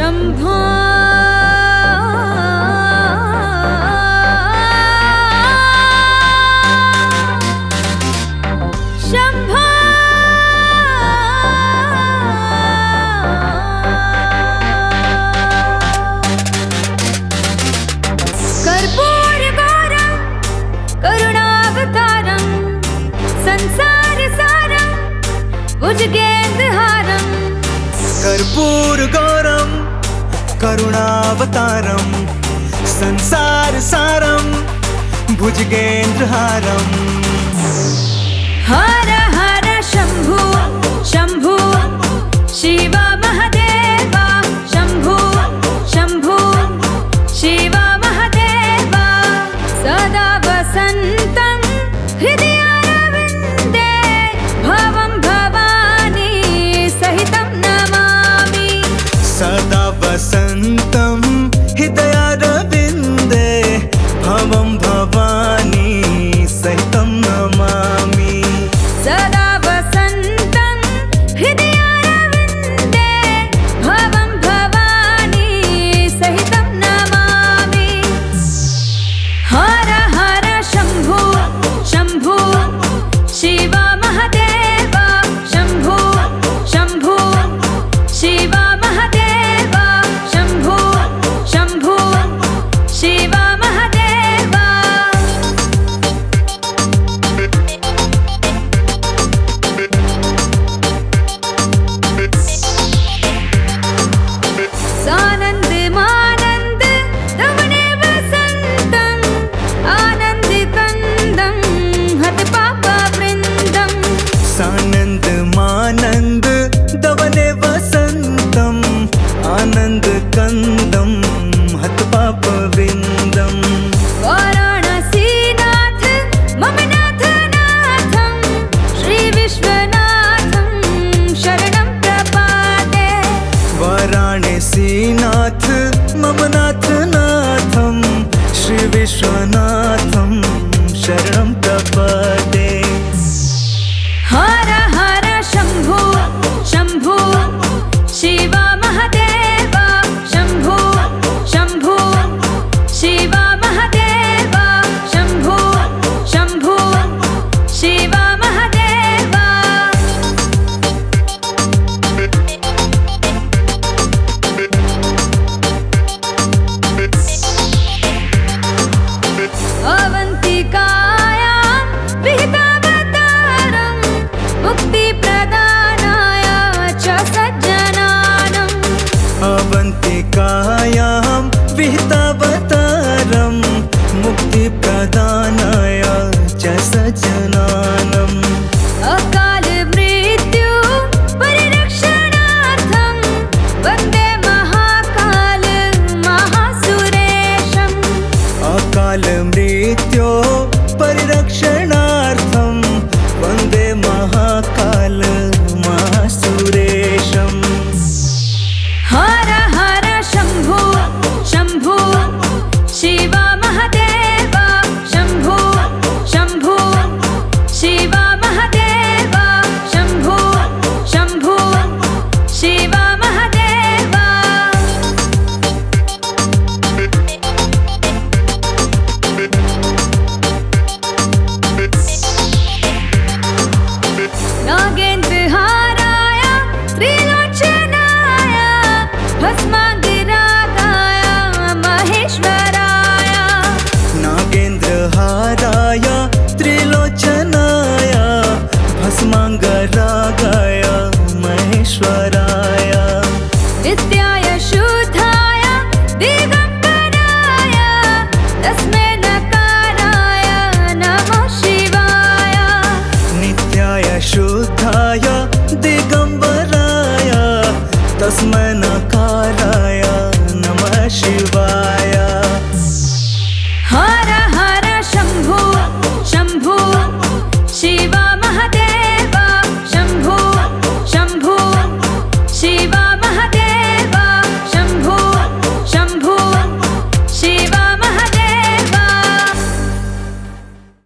शम्भो शम्भो कर्पूरकारं करुणावतारं संसारसारं भुजगेन्द्रहारं कर्पूरकारम् करुणावतारम संसार सारम भुजगेन्द्र हारम। हर हर शंभु शंभु शिवा। 根。solidão. भस्माङ्गि महेश्वराय। नागेन्द्रहाराय त्रिलोचनाय भस्माङ्गराधाय महेश्वराय। नित्याय शुद्धाय दिगम्बराय तस्मै न ताराय शिवाय। नित्याय शुद्धाय दिगम्बराय तस्मै न